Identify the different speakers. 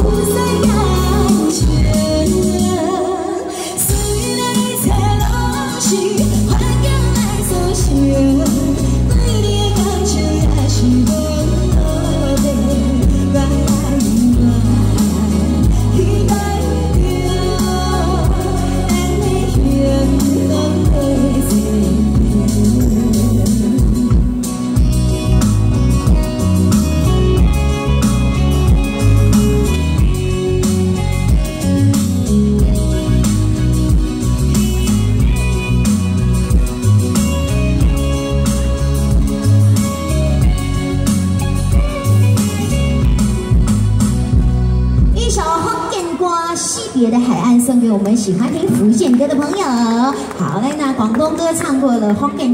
Speaker 1: 不再感觉。虽然一切都是幻影来作秀别的海岸送给我们喜欢听福建歌的朋友。好，嘞那广东歌唱过了，欢迎。